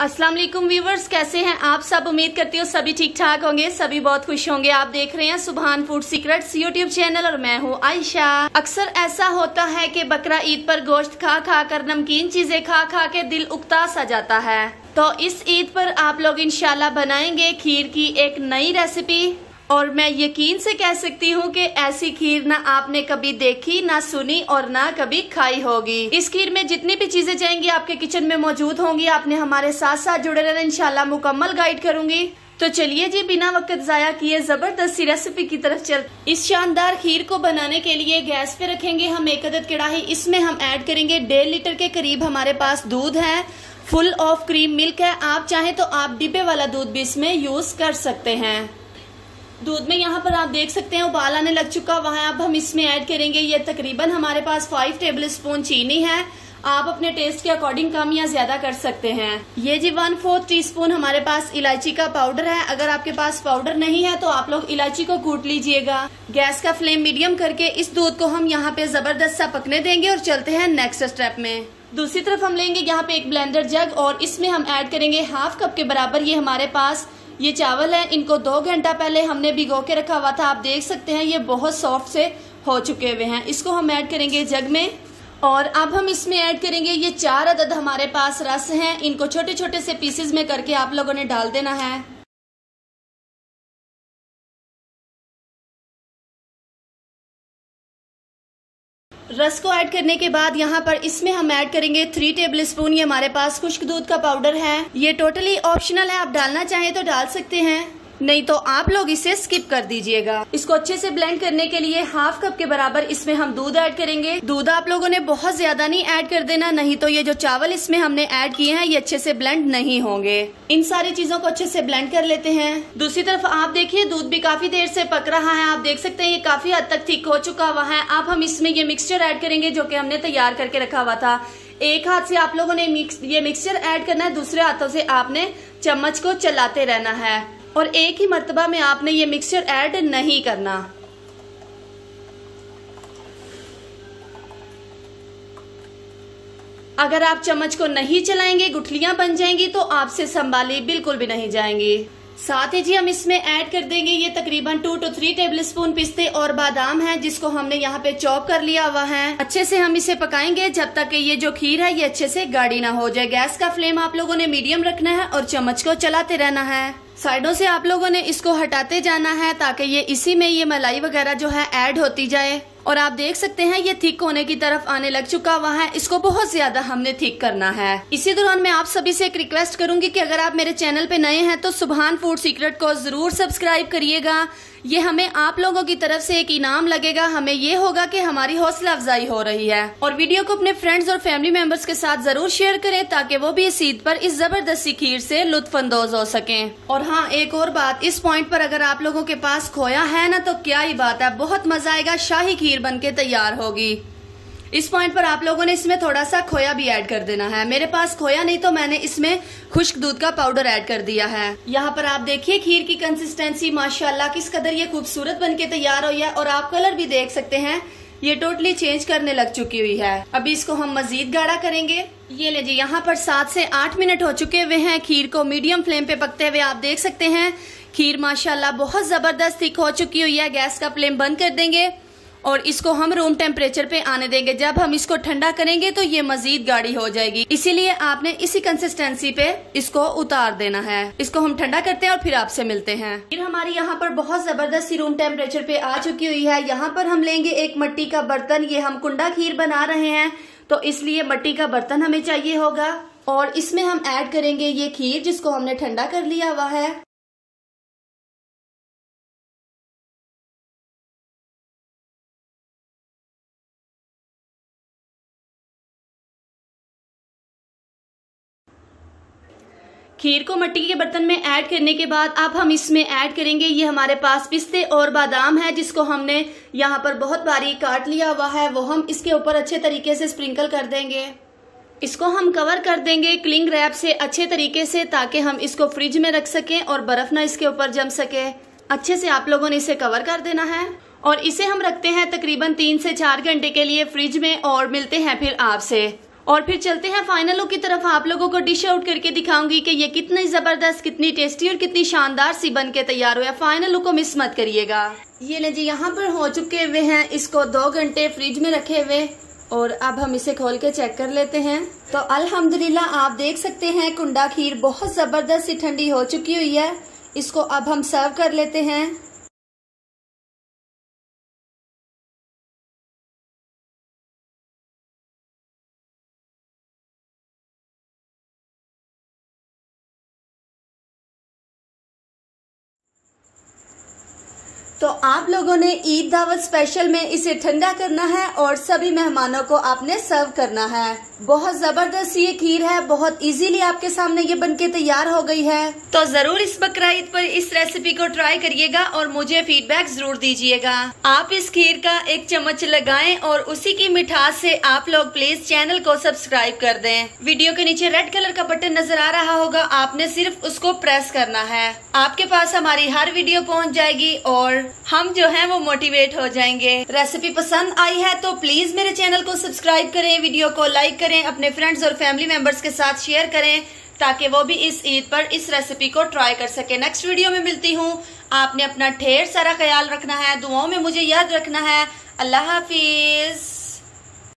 अस्सलाम वालेकुम व्यूवर्स, कैसे हैं आप सब? उम्मीद करती हूँ सभी ठीक ठाक होंगे, सभी बहुत खुश होंगे। आप देख रहे हैं सुबहान फ़ूड सीक्रेट्स यूट्यूब चैनल और मैं हूँ आयशा। अक्सर ऐसा होता है कि बकरा ईद पर गोश्त खा खा कर नमकीन चीज़ें खा खा के दिल उकता सा जाता है। तो इस ईद पर आप लोग इंशाल्लाह बनाएँगे खीर की एक नई रेसिपी। और मैं यकीन से कह सकती हूँ कि ऐसी खीर ना आपने कभी देखी, ना सुनी और ना कभी खाई होगी। इस खीर में जितनी भी चीज़ें जाएँगी आपके किचन में मौजूद होंगी। आपने हमारे साथ साथ जुड़े रहना, इंशाल्लाह मुकम्मल गाइड करूँगी। तो चलिए जी, बिना वक्त जाया किए ज़बरदस्ती रेसिपी की तरफ़ चल। इस शानदार खीर को बनाने के लिए गैस पे रखेंगे हम एक अदद कड़ाही इसमें हम ऐड करेंगे डेढ़ लीटर के करीब हमारे पास दूध है। फुल ऑफ़ क्रीम मिल्क है। आप चाहें तो आप डिब्बे वाला दूध भी इसमें यूज़ कर सकते हैं। दूध में यहाँ पर आप देख सकते हैं, उबाल आने लग चुका, वहाँ अब हम इसमें ऐड करेंगे। ये तकरीबन हमारे पास फाइव टेबल स्पून चीनी है। आप अपने टेस्ट के अकॉर्डिंग कम या ज़्यादा कर सकते हैं। ये जी वन फोर्थ टी स्पून हमारे पास इलायची का पाउडर है। अगर आपके पास पाउडर नहीं है तो आप लोग इलायची को कूट लीजिएगा। गैस का फ्लेम मीडियम करके इस दूध को हम यहाँ पे ज़बरदस्त सा पकने देंगे और चलते हैं नेक्स्ट स्टेप में। दूसरी तरफ़ हम लेंगे यहाँ पे एक ब्लेंडर जग और इसमें हम ऐड करेंगे हाफ़ कप के बराबर। ये हमारे पास ये चावल है, इनको दो घंटा पहले हमने भिगो के रखा हुआ था। आप देख सकते हैं, ये बहुत सॉफ्ट से हो चुके हुए हैं। इसको हम ऐड करेंगे जग में और अब हम इसमें ऐड करेंगे ये चार अदद हमारे पास रस हैं। इनको छोटे छोटे से पीसेस में करके आप लोगों ने डाल देना है। रस को ऐड करने के बाद यहाँ पर इसमें हम ऐड करेंगे थ्री टेबल स्पून ये हमारे पास खुश्क दूध का पाउडर है। ये टोटली ऑप्शनल है। आप डालना चाहें तो डाल सकते हैं। नहीं तो आप लोग इसे स्किप कर दीजिएगा। इसको अच्छे से ब्लेंड करने के लिए हाफ़ कप के बराबर इसमें हम दूध ऐड करेंगे। दूध आप लोगों ने बहुत ज़्यादा नहीं ऐड कर देना, नहीं तो ये जो चावल इसमें हमने ऐड किए हैं, ये अच्छे से ब्लेंड नहीं होंगे। इन सारी चीज़ों को अच्छे से ब्लेंड कर लेते हैं। दूसरी तरफ़ आप देखिए, दूध भी काफ़ी देर से पक रहा है। आप देख सकते हैं, ये काफ़ी हद तक ठीक हो चुका हुआ है। अब हम इसमें ये मिक्सचर ऐड करेंगे जो की हमने तैयार करके रखा हुआ था। एक हाथ से आप लोगों ने मिक्स ये मिक्सचर ऐड करना है, दूसरे हाथों से आपने चम्मच को चलाते रहना है। और एक ही मरतबा में आपने ये मिक्सचर ऐड नहीं करना। अगर आप चम्मच को नहीं चलाएँगे, गुठलियाँ बन जाएँगी तो आपसे संभाली बिल्कुल भी नहीं जाएँगी। साथ ही जी, हम इसमें ऐड कर देंगे ये तकरीबन two to three tablespoon पिस्ते और बादाम है, जिसको हमने यहाँ पे चॉप कर लिया हुआ है। अच्छे से हम इसे पकाएँगे, जब तक ये जो खीर है, ये अच्छे से गाढ़ी ना हो जाए। गैस का फ्लेम आप लोगों ने मीडियम रखना है और चम्मच को चलाते रहना है। साइडों से आप लोगों ने इसको हटाते जाना है ताकि ये इसी में ये मलाई वगैरह जो है ऐड होती जाए। और आप देख सकते हैं, ये थिक होने की तरफ़ आने लग चुका हुआ है। इसको बहुत ज़्यादा हमने थिक करना है। इसी दौरान मैं आप सभी से एक रिक्वेस्ट करूँगी कि अगर आप मेरे चैनल पे नए हैं तो सुबहान फ़ूड सीक्रेट को ज़रूर सब्सक्राइब करिएगा। ये हमें आप लोगों की तरफ़ से एक इनाम लगेगा। हमें ये होगा कि हमारी हौसला अफजाई हो रही है। और वीडियो को अपने फ्रेंड्स और फैमिली मेंबर्स के साथ ज़रूर शेयर करें, ताकि वो भी इस ईद पर, इस ज़बरदस्ती खीर से लुत्फ अंदोज हो सके। और हाँ एक और बात, इस पॉइंट पर अगर आप लोगों के पास खोया है ना तो क्या ही बात है। बहुत मज़ा आएगा। शाही खीर बन के तैयार होगी। इस पॉइंट पर आप लोगों ने इसमें थोड़ा सा खोया भी ऐड कर देना है। मेरे पास खोया नहीं तो मैंने इसमें खुश्क दूध का पाउडर ऐड कर दिया है। यहाँ पर आप देखिए, खीर की कंसिस्टेंसी माशाल्लाह किस कदर ये खूबसूरत बन के तैयार हुई है और आप कलर भी देख सकते हैं। ये टोटली चेंज करने लग चुकी हुई है। अभी इसको हम मजीद गाढ़ा करेंगे। ये ले जी, यहाँ पर सात से आठ मिनट हो चुके हुए हैं। खीर को मीडियम फ्लेम पे पकते हुए आप देख सकते हैं। खीर माशाल्लाह बहुत ज़बरदस्त थिक हो चुकी हुई है। गैस का फ्लेम बंद कर देंगे। और इसको हम रूम टेम्परेचर पे आने देंगे। जब हम इसको ठंडा करेंगे तो ये मजीद गाढ़ी हो जाएगी। इसीलिए आपने इसी कंसिस्टेंसी पे इसको उतार देना है। इसको हम ठंडा करते हैं और फिर आपसे मिलते हैं। फिर हमारी यहाँ पर बहुत ज़बरदस्त रूम टेम्परेचर पे आ चुकी हुई है। यहाँ पर हम लेंगे एक मट्टी का बर्तन। ये हम कुंडा खीर बना रहे हैं तो इसलिए मट्टी का बर्तन हमें चाहिए होगा। और इसमें हम ऐड करेंगे ये खीर जिसको हमने ठंडा कर लिया हुआ है। खीर को मट्टी के बर्तन में ऐड करने के बाद अब हम इसमें ऐड करेंगे, ये हमारे पास पिस्ते और बादाम है, जिसको हमने यहाँ पर बहुत बारीक काट लिया हुआ है। वो हम इसके ऊपर अच्छे तरीके से स्प्रिंकल कर देंगे। इसको हम कवर कर देंगे क्लिंग रैप से अच्छे तरीके से, ताकि हम इसको फ्रिज में रख सकें और बर्फ़ ना इसके ऊपर जम सके। अच्छे से आप लोगों ने इसे कवर कर देना है। और इसे हम रखते हैं तकरीबन तीन से चार घंटे के लिए फ्रिज में और मिलते हैं फिर आपसे। और फिर चलते हैं फाइनलों की तरफ़। आप लोगों को डिश आउट करके दिखाऊँगी कि ये कितनी ज़बरदस्त, कितनी टेस्टी और कितनी शानदार सी बन के तैयार हुआ फाइनल को मिस मत करिएगा। ये ले जी, यहाँ पर हो चुके हुए हैं, इसको दो घंटे फ्रिज में रखे हुए। और अब हम इसे खोल के चेक कर लेते हैं। तो अल्हम्दुलिल्लाह, आप देख सकते हैं, कुंडा खीर बहुत ज़बरदस्त ठंडी हो चुकी हुई है। इसको अब हम सर्व कर लेते हैं। तो आप लोगों ने ईद दावत स्पेशल में इसे ठंडा करना है और सभी मेहमानों को आपने सर्व करना है। बहुत ज़बरदस्त ये खीर है, बहुत इजीली आपके सामने ये बनके तैयार हो गई है। तो ज़रूर इस बकरा ईद पर इस रेसिपी को ट्राई करिएगा और मुझे फीडबैक ज़रूर दीजिएगा। आप इस खीर का एक चम्मच लगाएँ और उसी की मिठास से आप लोग प्लीज़ चैनल को सब्सक्राइब कर दें। वीडियो के नीचे रेड कलर का बटन नज़र आ रहा होगा, आपने सिर्फ़ उसको प्रेस करना है। आपके पास हमारी हर वीडियो पहुँच जाएगी और हम जो है वो मोटिवेट हो जाएँगे। रेसिपी पसंद आई है तो प्लीज़ मेरे चैनल को सब्सक्राइब करें वीडियो को लाइक करें, अपने फ्रेंड्स और फैमिली मेंबर्स के साथ शेयर करें, ताकि वो भी इस ईद पर इस रेसिपी को ट्राई कर सके। नेक्स्ट वीडियो में मिलती हूँ। आपने अपना ढेर सारा ख्याल रखना है, दुआओं में मुझे याद रखना है। अल्लाह हाफिज।